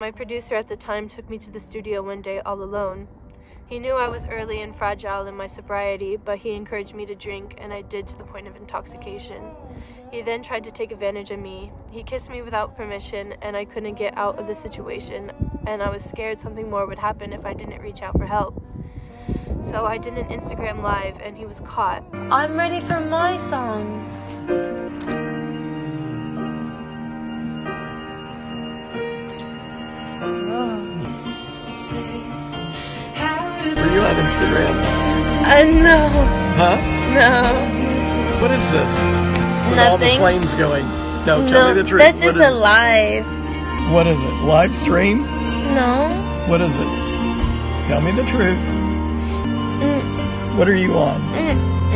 My producer at the time took me to the studio one day all alone. He knew I was early and fragile in my sobriety, but he encouraged me to drink, and I did to the point of intoxication. He then tried to take advantage of me. He kissed me without permission, and I couldn't get out of the situation, and I was scared something more would happen if I didn't reach out for help. So I did an Instagram live, and he was caught. I'm ready for my song. On Instagram? Uh, no, Huh? no. What is this? With all the flames going. No, tell No, me the truth. that's just is a it? live. What is it? Live stream? No. What is it? Tell me the truth. Mm, What are you on? mm.